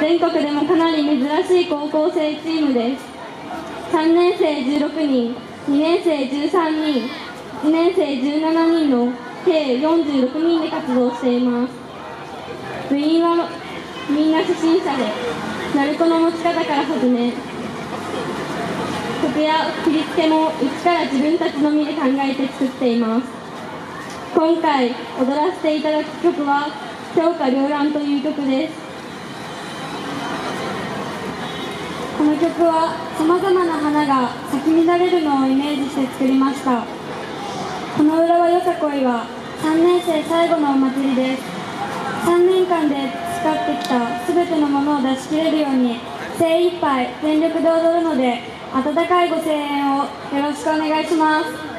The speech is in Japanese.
全国でもかなり珍しい高校生チームです。3年生16人2年生13人1年生17人の計46人で活動しています。部員はみんな初心者で鳴子の持ち方から始め曲や振り付けも一から自分たちのみで考えて作っています。今回踊らせていただく曲は「強化両乱」という曲ですこの曲はさまざまな花が咲き乱れるのをイメージして作りました。この浦和よさこいは3年生最後のお祭りです。3年間で培ってきた全てのものを出し切れるように精一杯全力で踊るので温かいご声援をよろしくお願いします。